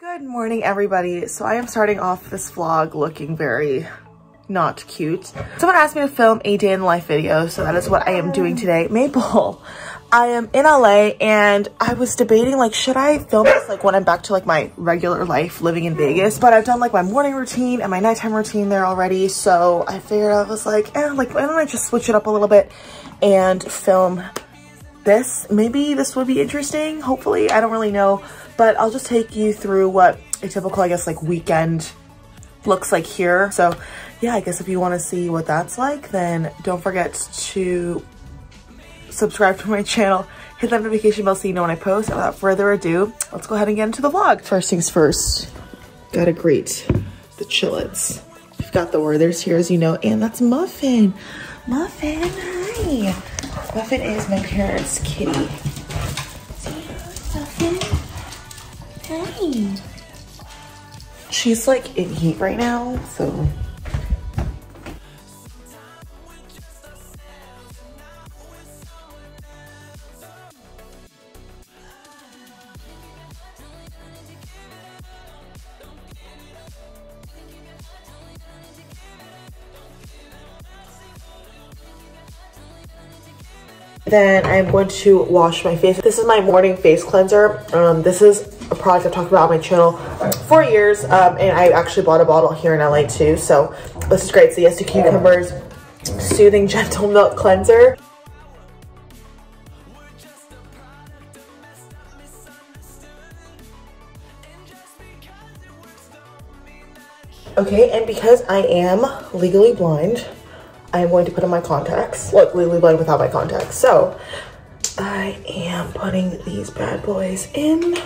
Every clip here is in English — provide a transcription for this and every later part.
Good morning, everybody. So I am starting off this vlog looking very not cute. Someone asked me to film a day in the life video, so that is what I am doing today. Maple, I am in LA and I was debating like, should I film this like when I'm back to like my regular life living in Vegas? But I've done like my morning routine and my nighttime routine there already. So I figured I was like, eh, like why don't I just switch it up a little bit and film this? Maybe this would be interesting, hopefully. I don't really know, but I'll just take you through what a typical, I guess, like weekend looks like here. So yeah, I guess if you want to see what that's like, then don't forget to subscribe to my channel, hit that notification bell so you know when I post. without further ado, let's go ahead and get into the vlog. First things first, gotta greet the chillets. We've got the Werthers here, as you know, and that's Muffin. Muffin, hi. Muffin is my parents' kitty. Muffin, hi. She's like in heat right now, so Then I'm going to wash my face. This is my morning face cleanser. Um, this is a product I've talked about on my channel for years. Um, and I actually bought a bottle here in LA too. So this is great. The Yes to Cucumbers Soothing Gentle Milk Cleanser. Okay, and because I am legally blind, I am going to put in my contacts. Look, legally blind without my contacts. So I am putting these bad boys in.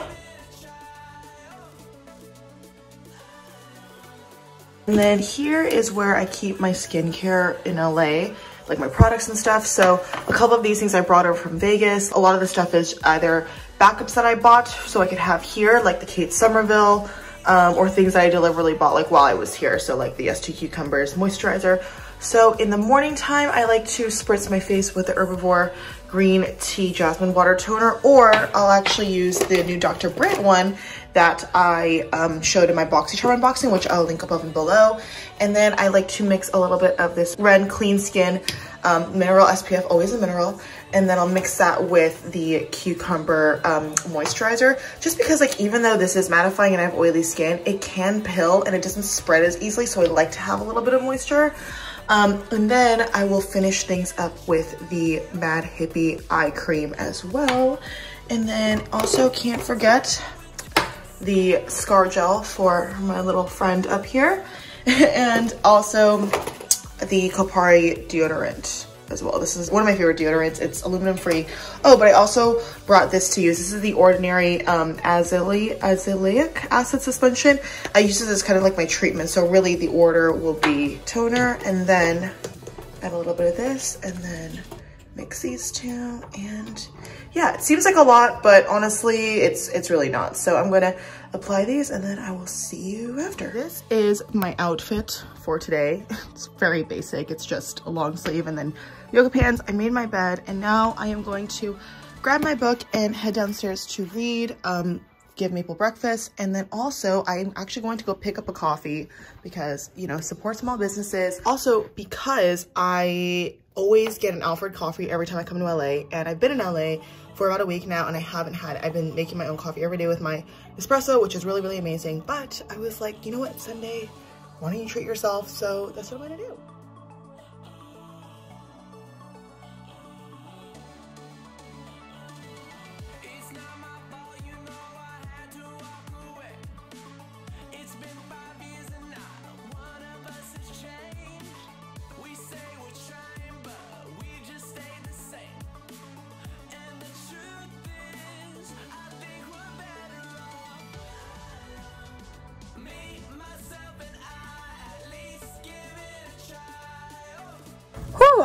And then here is where I keep my skincare in LA, like my products and stuff. So a couple of these things I brought over from Vegas. A lot of the stuff is either backups that I bought so I could have here, like the Kate Somerville, um, or things I deliberately bought like while I was here. So like the Yes to Cucumbers moisturizer. So in the morning time, I like to spritz my face with the Herbivore Green Tea Jasmine Water Toner, or I'll actually use the new Dr. Brandt one that I um, showed in my BoxyCharm unboxing, which I'll link above and below. And then I like to mix a little bit of this Ren Clean Skin um, Mineral SPF, always a mineral. And then I'll mix that with the Cucumber um, Moisturizer. Just because like, even though this is mattifying and I have oily skin, it can pill and it doesn't spread as easily. So I like to have a little bit of moisture. Um, and then I will finish things up with the Mad Hippie Eye Cream as well. And then also can't forget the Scar Gel for my little friend up here. and also the Kopari deodorant as well. This is one of my favorite deodorants. It's aluminum free. Oh, but I also brought this to use. This is the Ordinary um, azelaic acid suspension. I use this as kind of like my treatment. So really the order will be toner and then add a little bit of this and then mix these two and yeah it seems like a lot but honestly it's it's really not so i'm gonna apply these and then i will see you after this is my outfit for today it's very basic it's just a long sleeve and then yoga pants i made my bed and now i am going to grab my book and head downstairs to read um give Maple breakfast. And then also I'm actually going to go pick up a coffee because, you know, support small businesses. Also because I always get an Alfred coffee every time I come to LA and I've been in LA for about a week now and I haven't had it. I've been making my own coffee every day with my espresso, which is really, really amazing. But I was like, you know what, Sunday, why don't you treat yourself? So that's what I'm gonna do.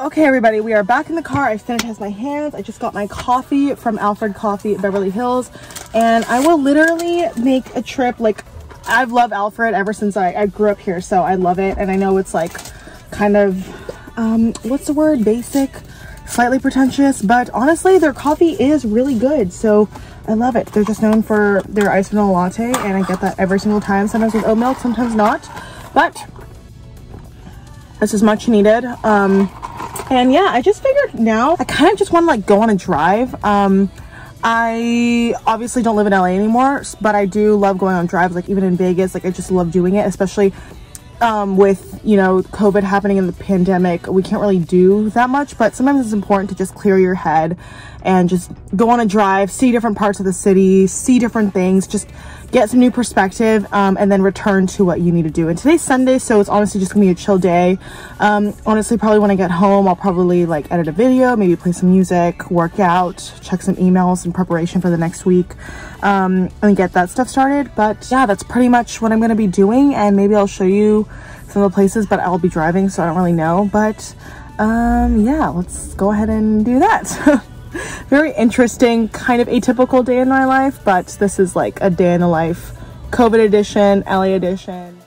Okay everybody, we are back in the car. I sanitized my hands. I just got my coffee from Alfred Coffee Beverly Hills. And I will literally make a trip, like, I've loved Alfred ever since I, I grew up here, so I love it. And I know it's like kind of, um, what's the word, basic, slightly pretentious, but honestly, their coffee is really good. So I love it. They're just known for their iced vanilla latte and I get that every single time, sometimes with oat milk, sometimes not. But this is much needed. Um, and yeah, I just figured now I kind of just want to like go on a drive. Um, I obviously don't live in LA anymore, but I do love going on drives, like even in Vegas, like I just love doing it, especially um, with, you know, COVID happening in the pandemic, we can't really do that much, but sometimes it's important to just clear your head and just go on a drive, see different parts of the city, see different things, just get some new perspective, um, and then return to what you need to do. And today's Sunday, so it's honestly just gonna be a chill day. Um, honestly, probably when I get home, I'll probably like edit a video, maybe play some music, work out, check some emails in preparation for the next week, um, and get that stuff started. But yeah, that's pretty much what I'm gonna be doing. And maybe I'll show you some of the places, but I'll be driving, so I don't really know. But um, yeah, let's go ahead and do that. very interesting, kind of atypical day in my life, but this is like a day in the life, COVID edition, LA edition.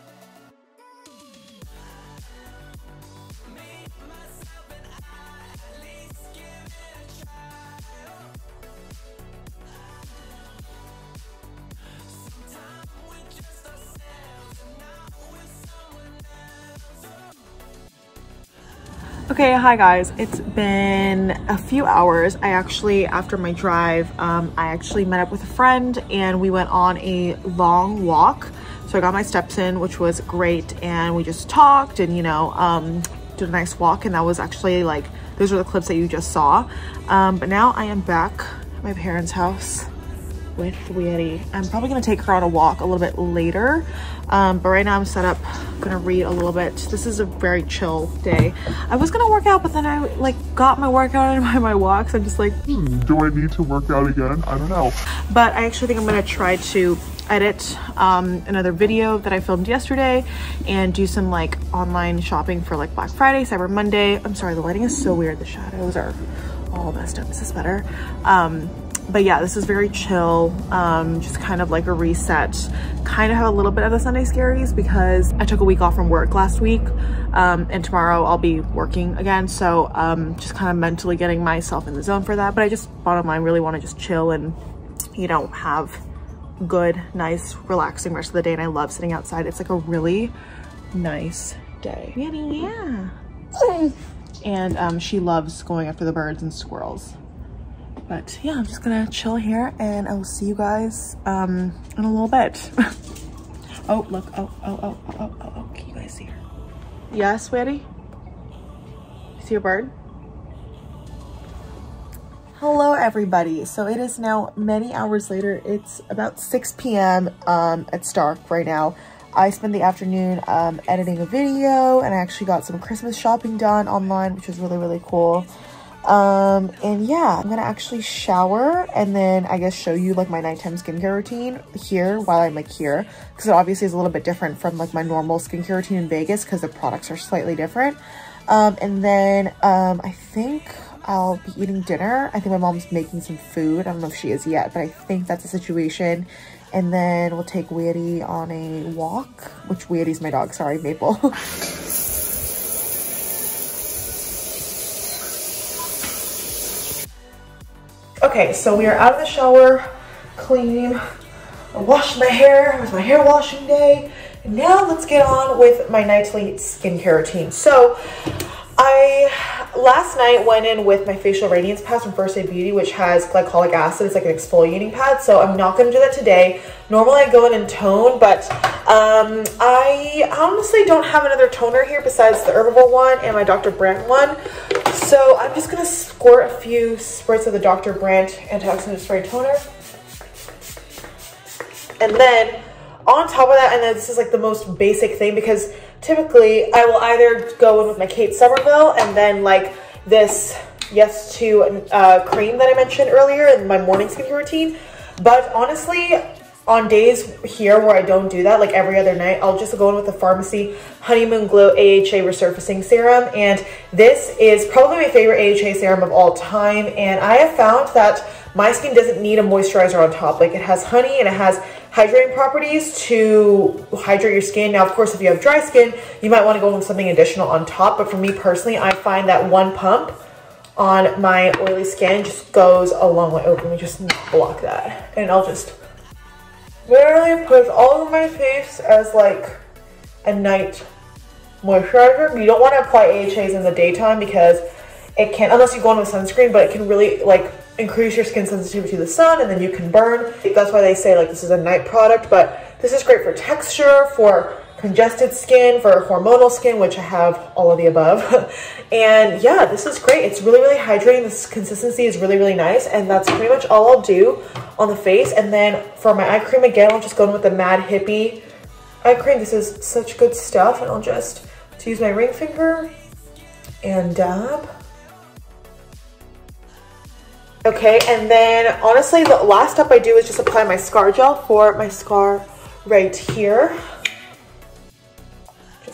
Okay, hi guys. It's been a few hours. I actually, after my drive, um, I actually met up with a friend and we went on a long walk. So I got my steps in, which was great. And we just talked and, you know, um, did a nice walk. And that was actually like, those are the clips that you just saw. Um, but now I am back at my parents' house with Weary. I'm probably gonna take her on a walk a little bit later. Um, but right now I'm set up, gonna read a little bit. This is a very chill day. I was gonna work out, but then I like got my workout in my, my walks. I'm just like, hmm, do I need to work out again? I don't know. But I actually think I'm gonna try to edit um, another video that I filmed yesterday and do some like online shopping for like Black Friday, Cyber Monday. I'm sorry, the lighting is so weird. The shadows are all messed up. This is better? Um, but yeah, this is very chill, um, just kind of like a reset. Kind of have a little bit of the Sunday scaries because I took a week off from work last week um, and tomorrow I'll be working again. So um, just kind of mentally getting myself in the zone for that. But I just bottom line really want to just chill and, you know, have good, nice, relaxing rest of the day. And I love sitting outside. It's like a really nice day. Yeah. And um, she loves going after the birds and squirrels. But yeah, I'm just gonna chill here and I will see you guys um, in a little bit. oh, look, oh, oh, oh, oh, oh, oh, oh, can you guys see her? Yes, sweetie? See a bird? Hello, everybody. So it is now many hours later. It's about 6 p.m. Um, at Stark right now. I spent the afternoon um, editing a video and I actually got some Christmas shopping done online, which was really, really cool. Um, and yeah, I'm gonna actually shower and then I guess show you like my nighttime skincare routine here while I'm like here. Cause it obviously is a little bit different from like my normal skincare routine in Vegas because the products are slightly different. Um, and then, um, I think I'll be eating dinner. I think my mom's making some food. I don't know if she is yet, but I think that's the situation. And then we'll take Weary on a walk, which Weary's my dog, sorry, Maple. Okay, so we are out of the shower, clean. I washed my hair. It was my hair washing day. Now let's get on with my nightly skincare routine. So I last night went in with my facial radiance pad from First Aid Beauty, which has glycolic acid. It's like an exfoliating pad. So I'm not to do that today. Normally I go in and tone, but um, I honestly don't have another toner here besides the Herbivore one and my Dr. Brandt one. So I'm just to squirt a few spritz of the Dr. Brandt antioxidant spray toner. And then on top of that, and then this is like the most basic thing because typically I will either go in with my Kate Somerville and then like this Yes to uh, cream that I mentioned earlier in my morning skincare routine. But honestly, on days here where I don't do that, like every other night, I'll just go in with the Farmacy Honeymoon Glow AHA Resurfacing Serum. And this is probably my favorite AHA serum of all time. And I have found that my skin doesn't need a moisturizer on top. Like it has honey and it has hydrating properties to hydrate your skin. Now, of course, if you have dry skin, you might want to go with something additional on top. But for me personally, I find that one pump on my oily skin just goes a long way. Oh, let me just block that. And I'll just literally put all over my face as like a night moisturizer. You don't want to apply AHAs in the daytime because it can, unless you go on with sunscreen, but it can really like increase your skin sensitivity to the sun and then you can burn. That's why they say like this is a night product, but this is great for texture, for congested skin, for hormonal skin, which I have all of the above. and yeah, this is great. It's really, really hydrating. This consistency is really, really nice. And that's pretty much all I'll do on the face. And then for my eye cream, again, I'll just go in with the Mad Hippie eye cream. This is such good stuff. And I'll just to use my ring finger and dab. Okay, and then honestly, the last step I do is just apply my scar gel for my scar right here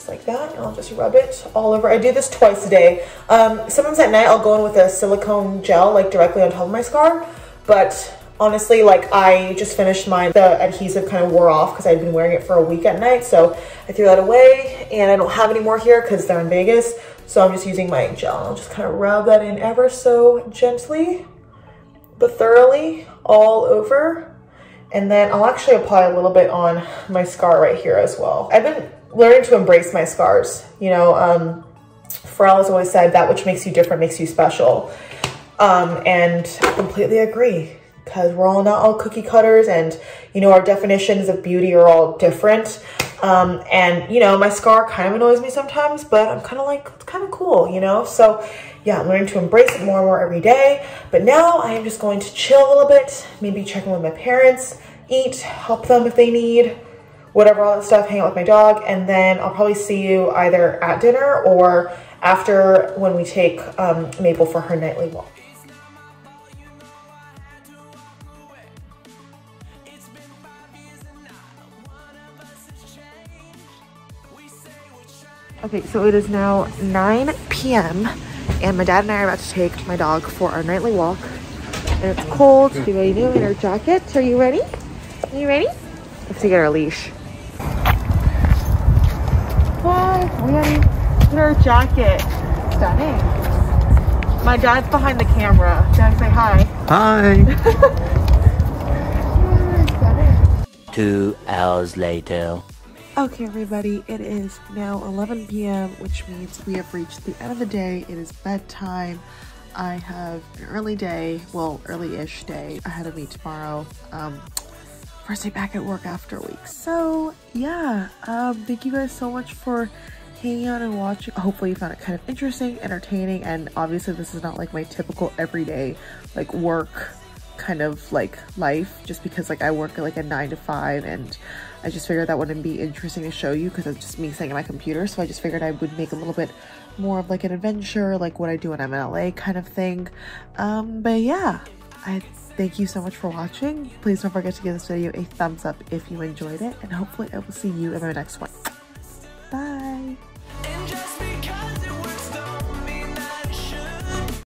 like that and I'll just rub it all over. I do this twice a day. Um, sometimes at night I'll go in with a silicone gel like directly on top of my scar, but honestly like I just finished mine. The adhesive kind of wore off because I'd been wearing it for a week at night so I threw that away and I don't have any more here because they're in Vegas so I'm just using my gel. I'll just kind of rub that in ever so gently but thoroughly all over and then I'll actually apply a little bit on my scar right here as well. I've been learning to embrace my scars. You know, um, Pharrell has always said that which makes you different makes you special. Um, and I completely agree because we're all not all cookie cutters and, you know, our definitions of beauty are all different. Um, and, you know, my scar kind of annoys me sometimes, but I'm kind of like, it's kind of cool, you know? So, yeah, I'm learning to embrace it more and more every day. But now I am just going to chill a little bit, maybe check in with my parents, eat, help them if they need, whatever, all that stuff, hang out with my dog, and then I'll probably see you either at dinner or after when we take um, Maple for her nightly walk. Okay, so it is now 9 p.m. and my dad and I are about to take my dog for our nightly walk. And it's cold, so we new in our jacket. Are you ready? Are you ready? Let's get our leash. Hi, we have her jacket. Stunning. My dad's behind the camera. Dad, say hi. Hi. Two hours later. Okay, everybody, it is now 11 p.m., which means we have reached the end of the day. It is bedtime. I have an early day, well, early-ish day ahead of me tomorrow. Um, first day back at work after a week. So yeah, um, thank you guys so much for hanging out and watching. Hopefully you found it kind of interesting, entertaining, and obviously this is not like my typical everyday like work kind of like life just because like I work at like a nine to five and I just figured that wouldn't be interesting to show you because it's just me sitting at my computer so I just figured I would make a little bit more of like an adventure like what I do when I'm in LA kind of thing um but yeah I Thank you so much for watching. Please don't forget to give this video a thumbs up if you enjoyed it, and hopefully I will see you in my next one.